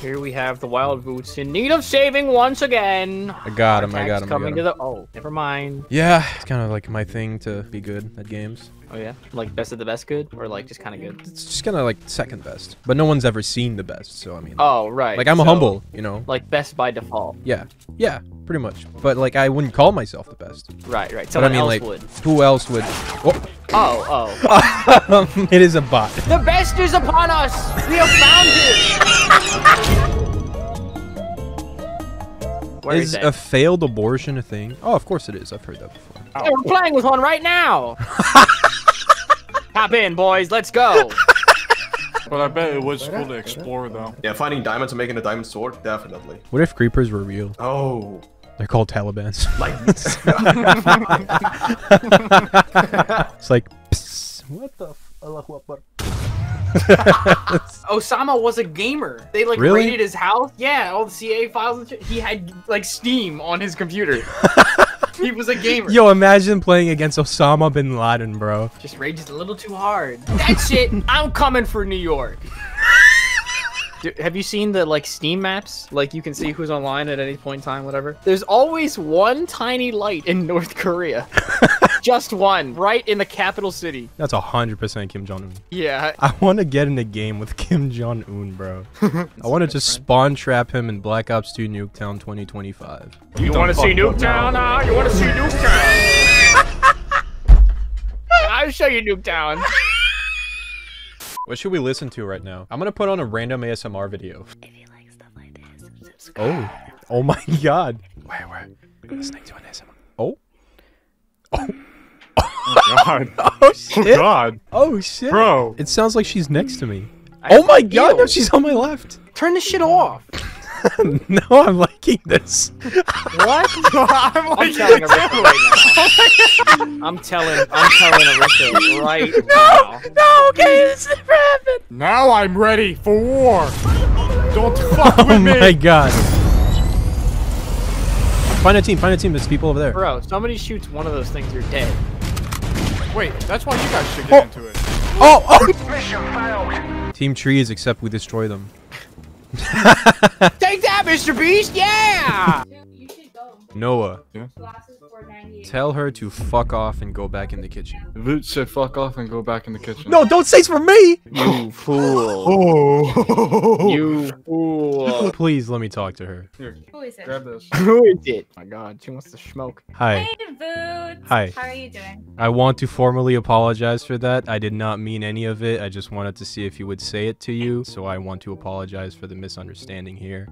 Here we have the wild Vootz in need of saving once again. I got him. I got him. Coming got to the. Oh, never mind. Yeah, it's kind of like my thing to be good at games. Oh yeah, like best of the best, good, or like just kind of good. It's just kind of like second best, but no one's ever seen the best. So I mean, Oh right. like I'm a so, humble, you know. Like best by default. Yeah, yeah, pretty much. But like I wouldn't call myself the best. Right, right. But I mean, else like, would. who else would? Oh, Oh, oh. it is a bot. the best is upon us. We have found it. Where is Is a failed abortion a thing? Oh, of course it is. I've heard that before. Hey, we're oh. playing with one right now. Hop in, boys. Let's go. But I bet it was cool to explore though. Yeah, finding diamonds and making a diamond sword, definitely. What if creepers were real? Oh, They're called Taliban's. it's like, psst, what the? F- Allahu Akbar. Osama was a gamer. They like Really? raided his house. Yeah, all the CA files and shit. He had like Steam on his computer. he was a gamer. Yo, imagine playing against Osama bin Laden, bro. Just rages a little too hard. That shit, I'm coming for New York. Dude, have you seen the like Steam maps? Like you can see who's online at any point in time, whatever. There's always one tiny light in North Korea. Just one, right in the capital city. That's a hundred percent Kim Jong Un. Yeah. I want to get in a game with Kim Jong Un, bro. I want to just spawn trap him in Black Ops 2 Nuketown 2025. You want to see Nuketown now? You want to see Nuketown? I'll show you Nuketown. What should we listen to right now? I'm gonna put on a random ASMR video. Oh, oh my god. Where, where? Listening to an ASMR. Oh. Oh Oh god. Oh Oh shit. god. Oh shit. Bro. It sounds like she's next to me. Oh my god, no, she's on my left. Turn this shit off. no, I'm liking this. What? I'm I'm like, telling Arissa right now. Oh I'm telling, I'm telling Arissa right now. No, no, okay, this never happened. now I'm ready for war. Don't fuck Oh with me. Oh my god. Find a team, find a team. There's people over there. Bro, somebody shoots one of those things, you're dead. Wait, that's why you guys should get oh. into it. Oh, oh! Mission failed. Team trees, except we destroy them. Take that, Mr. Beast! Yeah! You should go. Noah, Glasses for 98. tell her to fuck off and go back in the kitchen. Voot said fuck off and go back in the kitchen. No, don't say it's for me! You fool. Oh. You fool. Please let me talk to her. Here, Who is it? grab this. Who is it? Oh my god, she wants to smoke. Hi. Hey, Vootz. Hi. How are you doing? I want to formally apologize for that. I did not mean any of it. I just wanted to see if you would say it to you. So I want to apologize for the misunderstanding here.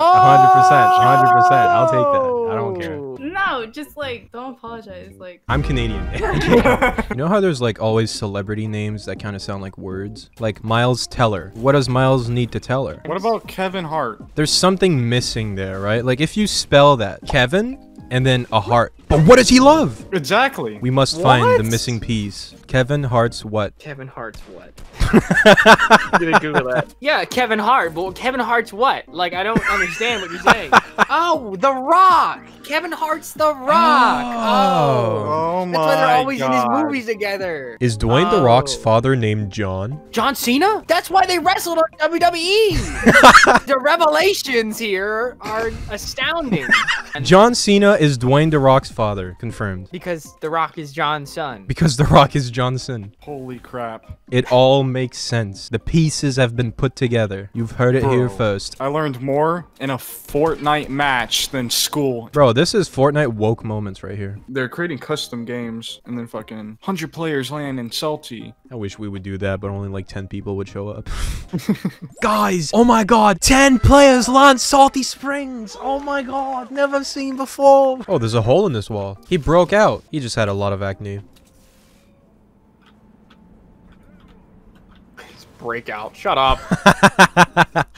Hundred percent, hundred percent. I'll take that. I don't care. Oh. No, just like don't apologize. Like I'm Canadian. you know how there's like always celebrity names that kind of sound like words? Like Miles Teller. What does Miles need to tell her? What about Kevin Hart? There's something missing there, right? Like if you spell that Kevin and then a heart. But what does he love? Exactly. We must find the missing piece. Kevin Hart's what? Kevin Hart's what? I'm gonna Google that. Yeah, Kevin Hart. But Kevin Hart's what? Like, I don't understand what you're saying. oh, The Rock. Kevin Hart's The Rock. Oh. Oh my That's why they're always god. in these movies together. Is Dwayne the Rock's Oh. father named John? John Cena? That's why they wrestled on WWE. the revelations here are astounding. John Cena is Dwayne the Rock's father, confirmed. because The Rock is John's son. Because The Rock is Johnson. Holy crap. It all makes sense. The pieces have been put together. You've heard it here first. I learned more in a Fortnite match than school. Bro, this is Fortnite woke moments right here. They're creating custom games and then fucking 100 players land in Salty. I wish we would do that, but only like 10 people would show up. Guys, oh my god, 10 players land Salty Springs. Oh my god, never seen before. Oh, there's a hole in this wall. He broke out. He just had a lot of acne. Breakout. Shut up.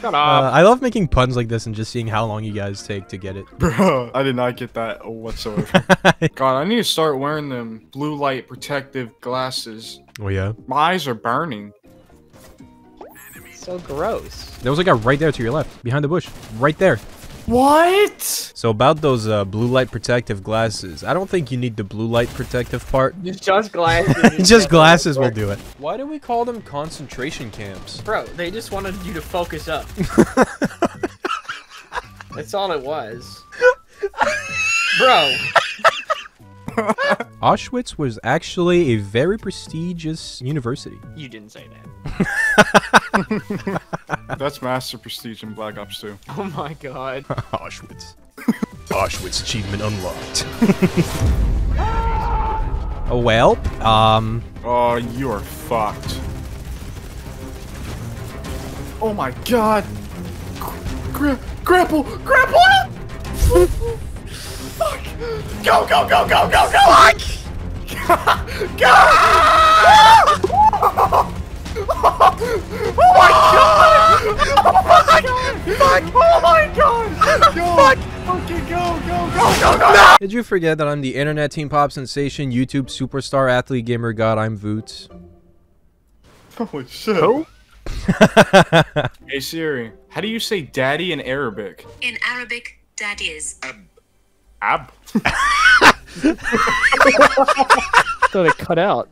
Shut Uh, up. I love making puns like this and just seeing how long you guys take to get it. Bro, I did not get that whatsoever. God, I need to start wearing them blue light protective glasses. Oh yeah? My eyes are burning. so gross. There was a guy right there to your left, behind the bush. Right there. What? So about those uh, blue light protective glasses, I don't think you need the blue light protective part. Just glasses. Just glasses will do it. Why do we call them concentration camps? Bro, they just wanted you to focus up. That's all it was. Bro, Auschwitz was actually a very prestigious university. you didn't say that. That's master prestige in Black Ops 2. Oh my god. Auschwitz. Auschwitz achievement unlocked. oh well, um, Oh, you are fucked. Oh my god! Gra- grapple! Grapple! Fuck! Go, go, go, go, go, go! Fuck! go! Oh god! Fuck! Oh my god! Go! Fuck! Fucking go, go, go, go, go! did you forget that I'm the internet team pop sensation, YouTube superstar, athlete, gamer god? I'm Vootz. Holy shit. Hey Siri, how do you say daddy in Arabic? In Arabic, daddy is Ab. thought it cut out.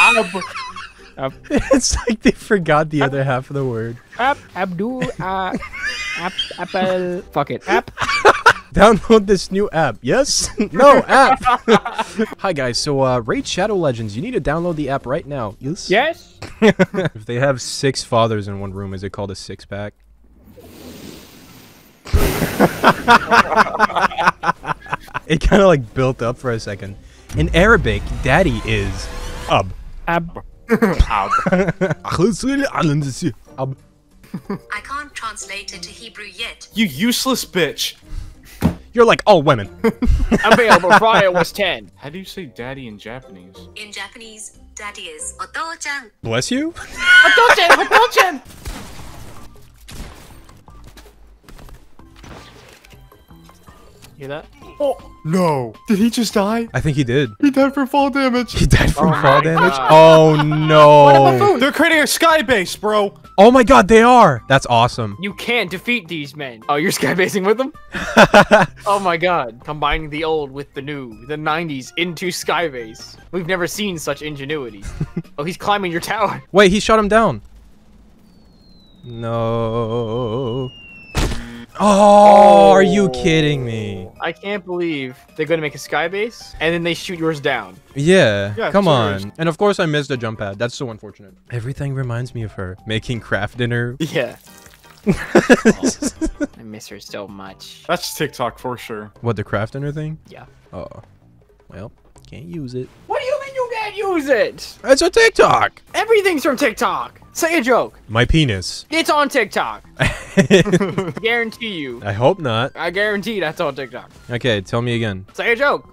Ab. it's like they forgot the other half of the word. App, Abdul, uh, app, Apple. Fuck it. App. Download this new app. Yes? no, app. Hi guys, so uh Raid Shadow Legends, you need to download the app right now. Yes? Yes? If they have six fathers in one room, is it called a six pack? it kind of like built up for a second. In Arabic, daddy is ab. Ab. Ab. Ab. I can't translate into Hebrew yet. You useless bitch. You're like all women. Available for iOS 10. How do you say daddy in Japanese? In Japanese, daddy is oto-chan. Bless you. Hadouken! Hadouken! Hear that? Oh no! Did he just die? I think he did. He died from fall damage. He died from Oh fall damage. God. Oh no. They're creating a sky base, bro. Oh my god, they are. That's awesome. You can't defeat these men. Oh, you're skybasing with them? Oh my god. Combining the old with the new, the 90s into skybase. We've never seen such ingenuity. oh, he's climbing your tower. Wait, he shot him down. No. Oh, are you oh. kidding me? I can't believe they're gonna make a skybase and then they shoot yours down. Yeah, Yeah, come serious. on. And of course, I missed the jump pad. That's so unfortunate. Everything reminds me of her making Kraft Dinner. Yeah. I miss her so much. That's TikTok for sure. What the Kraft Dinner thing? Yeah. Oh, well, can't use it. What do you mean you can't use it? It's a TikTok. Everything's from TikTok. Say a joke. My penis. It's on TikTok. guarantee you. I hope not. I guarantee that's on TikTok. Okay, tell me again. Say a joke.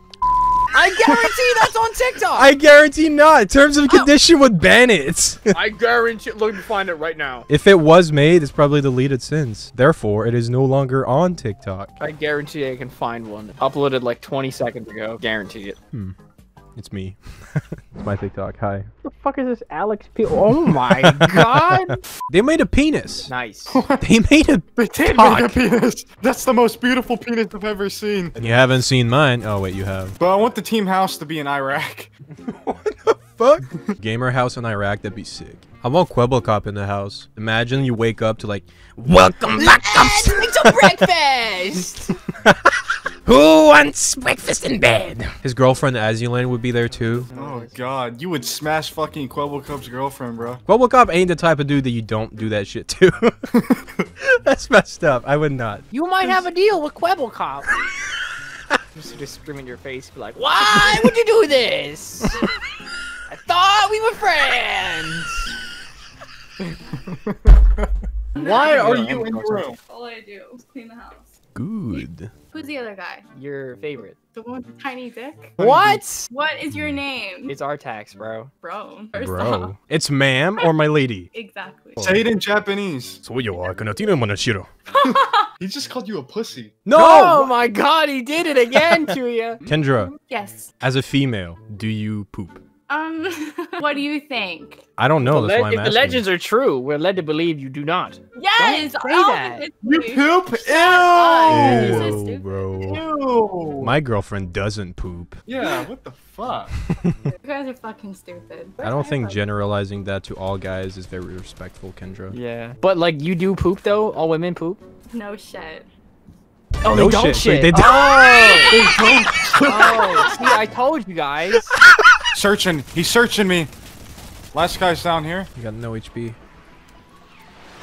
I guarantee that's on TikTok. I guarantee not. Terms of condition would ban it. I guarantee. Let me find it right now. if it was made, it's probably deleted since. Therefore, it is no longer on TikTok. I guarantee I can find one. Uploaded like 20 seconds ago. Guarantee it. Hmm. It's me. it's my TikTok. Hi. What the fuck is this Alex P? Oh my god. They made a penis. nice. They made a. They did Cock. make a penis. That's the most beautiful penis I've ever seen. You haven't seen mine. Oh wait, you have. But I want the team house to be in Iraq. What the fuck. Gamer house in Iraq. That'd be sick. I want Quebble Cop in the house. Imagine you wake up to like, welcome back. It's a breakfast. Who wants breakfast in bed? His girlfriend Azulan would be there too. Oh god, you would smash fucking Quebble Cup's girlfriend, bro. Quebble Cop ain't the type of dude that you don't do that shit to. That's messed up. I would not. You might have a deal with Quebble Cop. just, just scream in your face, be like, "Why would you do this? I thought we were friends." Why are you in the room? All I do is clean the house. Good. Who's the other guy? Your favorite? The one with the tiny dick? What? What is your name? It's Artax, bro. Bro. First Bro. off. It's ma'am or my lady? Exactly. Say it in Japanese. So you are gonna shiro. He just called you a pussy. No! Oh my god, he did it again to you. Kendra, Yes. as a female, do you poop? Um, what do you think? I don't know. The That's le- why I'm if the legends are true, we're led to believe you do not. Yes. say oh, that. You poop? up. You're Ew, bro. Ew. My girlfriend doesn't poop. Yeah, what the fuck? You guys are fucking stupid. I don't think generalizing that to all guys is very respectful, Kendra. Yeah. But like you do poop though? All women poop? No shit. Oh, No they don't shit. shit. They- they don't. Oh, oh, see, I told you guys. Searching. He's searching me. Last guy's down here. You got no HP.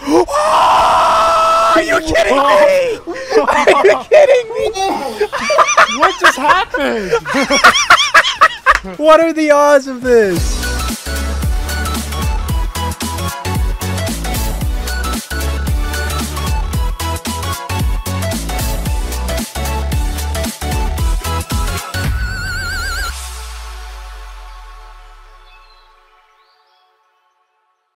Are you kidding me? Are you kidding me? what just happened? What are the odds of this?